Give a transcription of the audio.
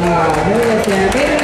a